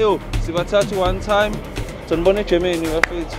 ewu sibathathe one time. Sonibona egermany bafethu